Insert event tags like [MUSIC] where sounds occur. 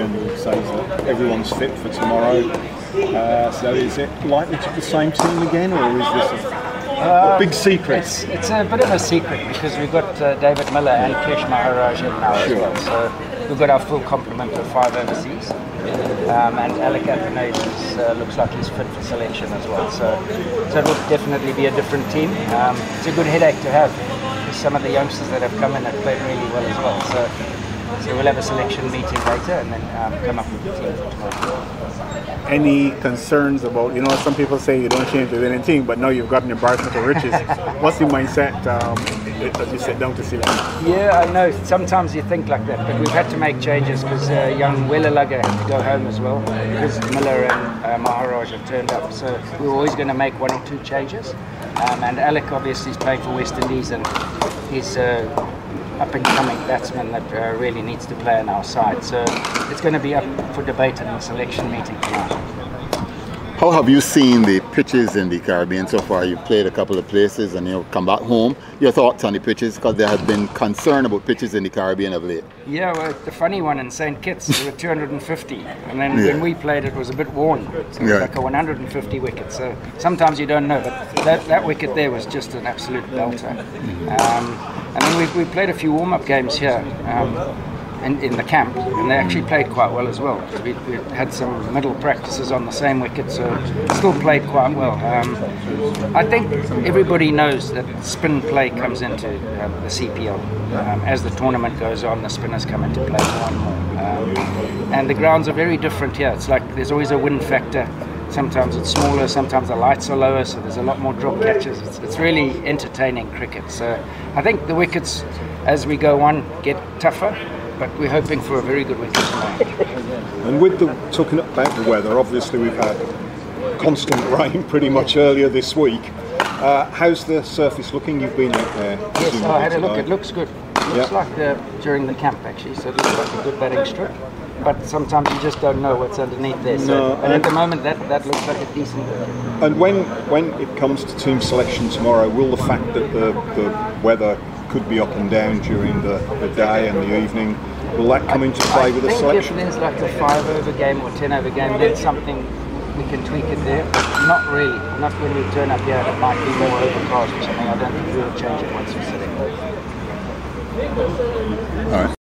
Caribbean says that everyone's fit for tomorrow. Uh, so is it likely to be the same team again, or is this a, a big secret? It's, it's a bit of a secret because we've got uh, David Miller and Kesh Maharaj in now as well. So we've got our full complement of five overseas. Um, and Alick Athanaze uh, looks like he's fit for selection as well. So, so it will definitely be a different team. Um, it's a good headache to have some of the youngsters that have come in have played really well as well. So, so we'll have a selection meeting later and then um, come up with the team tomorrow. Any concerns about, you know, some people say you don't change with anything, but now you've gotten your embarrassment of riches. What's the mindset um, as you sit down to select? Yeah, I know. Sometimes you think like that, but we've had to make changes because uh, young Wellalage had to go home as well because Miller and uh, Maharaj have turned up. So we're always going to make one or two changes. Um, and Alick obviously is playing for West Indies and he's uh, up and coming batsman that uh, really needs to play on our side. So it's going to be up for debate in the selection meeting tonight. How have you seen the pitches in the Caribbean so far? You've played a couple of places and you've come back home. Your thoughts on the pitches? Because there has been concern about pitches in the Caribbean of late. Yeah, well, the funny one in St. Kitts, there were 250. And then Yeah. when we played, it was a bit worn. So it was Yeah. like a 150 wicket. So sometimes you don't know. But that, that wicket there was just an absolute belter. Um, and then we, we played a few warm up games here. Um, in, in the camp, and they actually played quite well as well. We, we had some middle practices on the same wicket, so still played quite well. Um, I think everybody knows that spin play comes into um, the CPL. Um, as the tournament goes on, the spinners come into play more and more. Um, and the grounds are very different here. It's like there's always a wind factor. Sometimes it's smaller, sometimes the lights are lower, so there's a lot more drop catches. It's, it's really entertaining cricket. So I think the wickets, as we go on, get tougher, but we're hoping for a very good wicket tonight. And with the talking about the weather, obviously we've had constant [LAUGHS] rain pretty much earlier this week. Uh, how's the surface looking? You've been out there. Yes, I had a look. tonight. It looks good. It looks Yeah. like the, during the camp actually, so it looks like a good batting strip. But sometimes you just don't know what's underneath there. So, No, and at the moment, that, that looks like a decent. And when when it comes to team selection tomorrow, will the fact that the, the weather could be up and down during the, the day and the evening, will that come into play I with the think selection? if there's like a five over game or ten over game, then something we can tweak it there. Not really. Not when we turn up here. It might be more overcast or something. I don't think we'll change it once we sit in. All right.